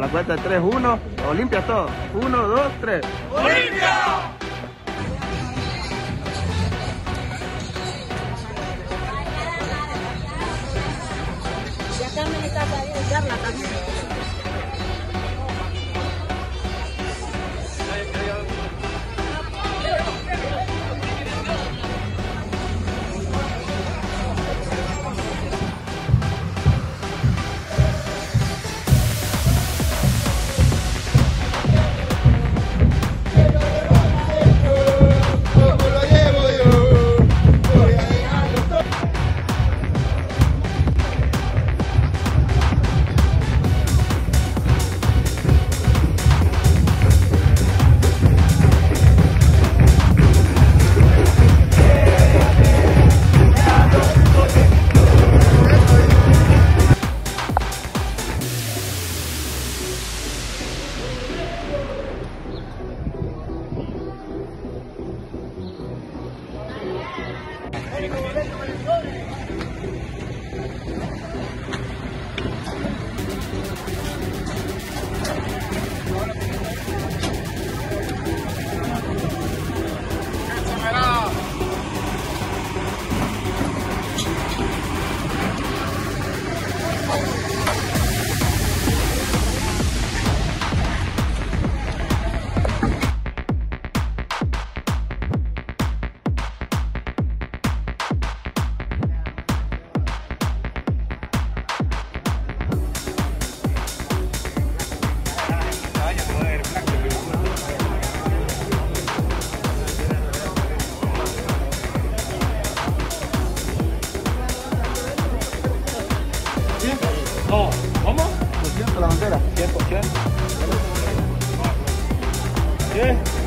La cuenta de 3, 1, Olimpia todo. 1, 2, 3. ¡Olimpia! Thank you. No, ¿cómo? 200 la bandera. 100%. ¿Qué?